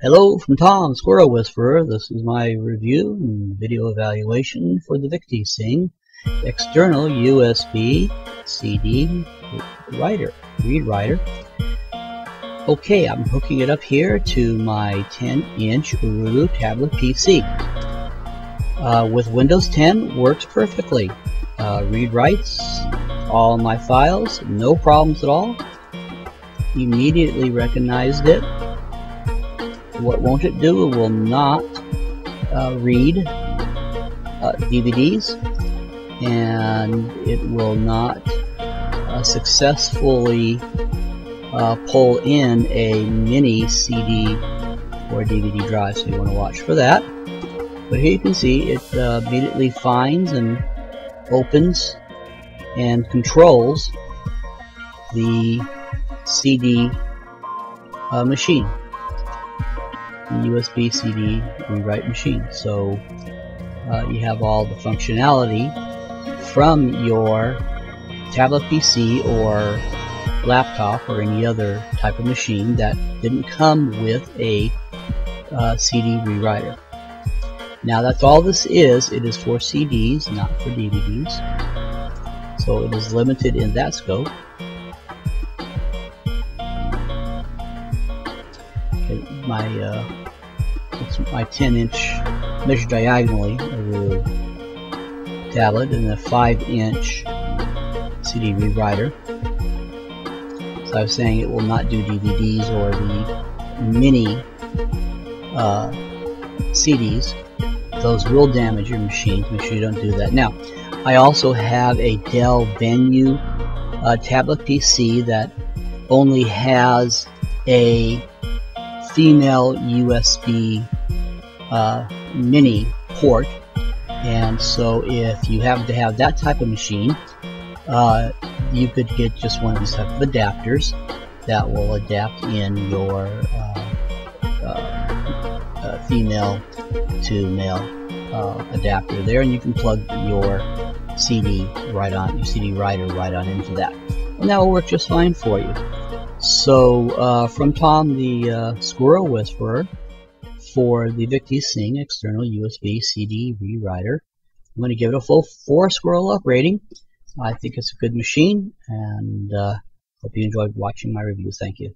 Hello from Tom Squirrel Whisperer. This is my review and video evaluation for the VicTsing external USB CD writer, read writer. Okay, I'm hooking it up here to my 10-inch Urulu tablet PC. Uh, with Windows 10, works perfectly. Uh, read writes all my files, no problems at all. Immediately recognized it what won't it do? It will not uh, read uh, DVDs and it will not uh, successfully uh, pull in a mini CD or DVD drive so you want to watch for that but here you can see it uh, immediately finds and opens and controls the CD uh, machine USB CD rewrite machine. So uh, you have all the functionality from your tablet PC or laptop or any other type of machine that didn't come with a uh, CD rewriter. Now that's all this is. It is for CDs, not for DVDs. So it is limited in that scope. my uh, my 10 inch measured diagonally of the tablet and a 5 inch CD rewriter. So I was saying it will not do DVDs or the mini uh, CDs. Those will damage your machine. Make sure you don't do that. Now, I also have a Dell Venue uh, tablet PC that only has a female USB uh, mini port. And so if you happen to have that type of machine uh, you could get just one of these type of adapters that will adapt in your uh, uh, uh female to male uh, adapter there. And you can plug your CD right on your CD writer right on into that. And that will work just fine for you so, uh, from Tom the uh, Squirrel Whisperer for the VicTsing external USB CD rewriter, I'm going to give it a full 4 Squirrel Up rating. I think it's a good machine, and uh, hope you enjoyed watching my review. Thank you.